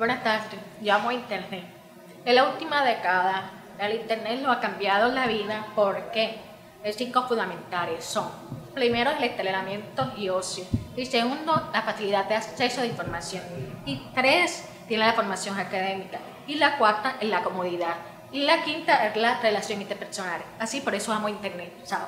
Buenas tardes, yo amo Internet. En la última década, el Internet lo ha cambiado la vida porque los cinco fundamentales son, primero, el entretenimiento y ocio, y segundo, la facilidad de acceso a información, y tres, tiene la formación académica, y la cuarta es la comodidad, y la quinta es la relación interpersonal. Así por eso amo Internet. Chao.